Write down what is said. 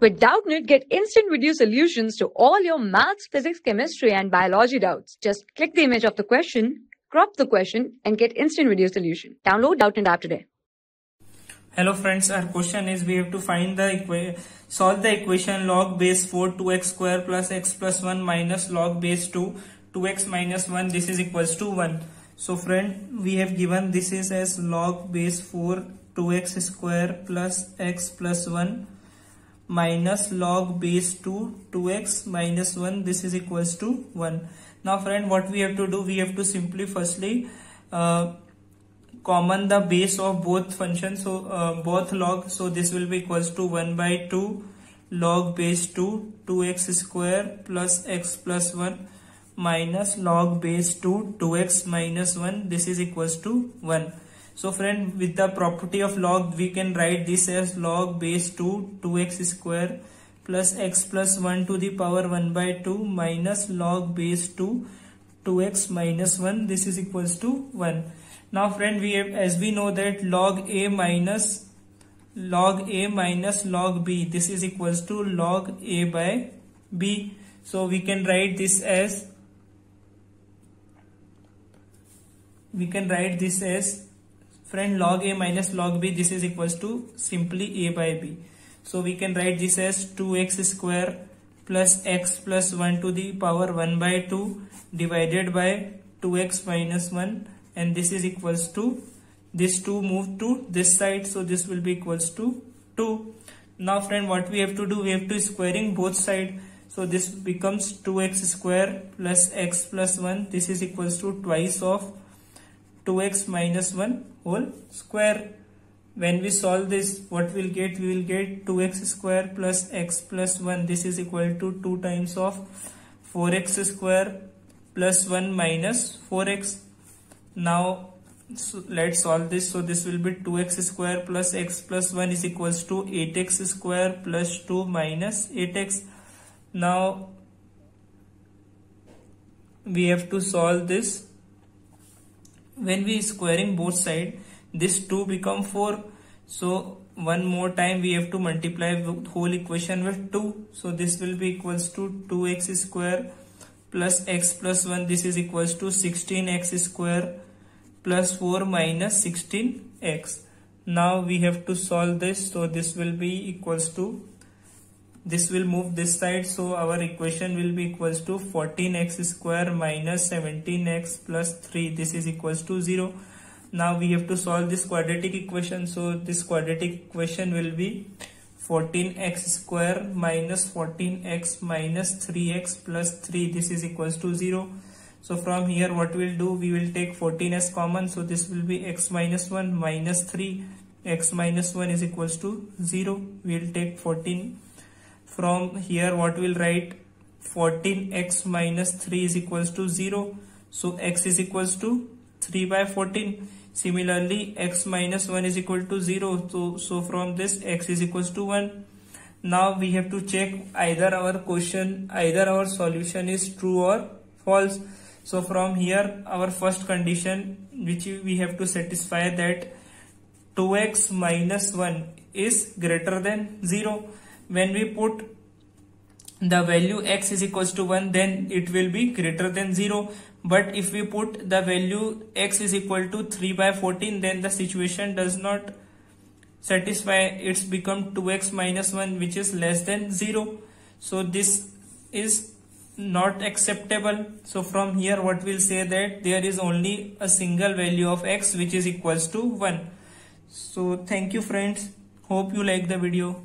With Doubtnut, get instant video solutions to all your maths, physics, chemistry, and biology doubts. Just click the image of the question, crop the question, and get instant video solution. Download Doubtnut app today. Hello friends, our question is we have to find the solve the equation log base 4 2x square plus x plus 1 minus log base 2 2x minus 1 this is equals to 1. So friend we have given this is as log base 4 2x square plus x plus 1 minus log base 2 2x minus 1 this is equals to 1 now friend what we have to do we have to simply firstly uh, common the base of both functions so uh, both log so this will be equals to 1 by 2 log base 2 2x square plus x plus 1 minus log base 2 2x minus 1 this is equals to 1 so friend with the property of log we can write this as log base 2 2x square plus x plus 1 to the power 1 by 2 minus log base 2 2x minus 1 this is equals to 1. Now friend we have as we know that log a minus log a minus log b this is equals to log a by b. So we can write this as we can write this as friend log a minus log b this is equals to simply a by b. So we can write this as 2x square plus x plus 1 to the power 1 by 2 divided by 2x minus 1 and this is equals to this 2 move to this side so this will be equals to 2 now friend what we have to do? We have to squaring both side. So this becomes 2x square plus x plus 1 this is equals to twice of 2x minus 1 whole square. When we solve this, what we'll get? We will get 2x square plus x plus 1. This is equal to 2 times of 4x square plus 1 minus 4x. Now, so let's solve this. So this will be 2x square plus x plus 1 is equals to 8x square plus 2 minus 8x. Now, we have to solve this when we squaring both side this 2 become 4 so one more time we have to multiply the whole equation with 2 so this will be equals to 2x square plus x plus 1 this is equals to 16x square plus 4 minus 16x now we have to solve this. So this will be equals to this will move this side so our equation will be equals to 14x square minus 17x plus 3 this is equals to 0 now we have to solve this quadratic equation so this quadratic equation will be 14x square minus 14x minus 3x plus 3 this is equals to 0 so from here what we'll do we will take 14 as common. So this will be x minus 1 minus 3 x minus 1 is equals to 0 we'll take 14 from here what we'll write? 14x minus 3 is equals to 0 so x is equals to 3 by 14 similarly x minus 1 is equal to 0 so so from this x is equals to 1 now we have to check either our question either our solution is true or false. So from here our first condition which we have to satisfy that 2x minus 1 is greater than 0 when we put the value x is equals to 1 then it will be greater than 0 but if we put the value x is equal to 3 by 14 then the situation does not satisfy. It's become 2x minus 1 which is less than 0 so this is not acceptable. So from here what we'll say that there is only a single value of x which is equals to 1 so thank you friends. Hope you like the video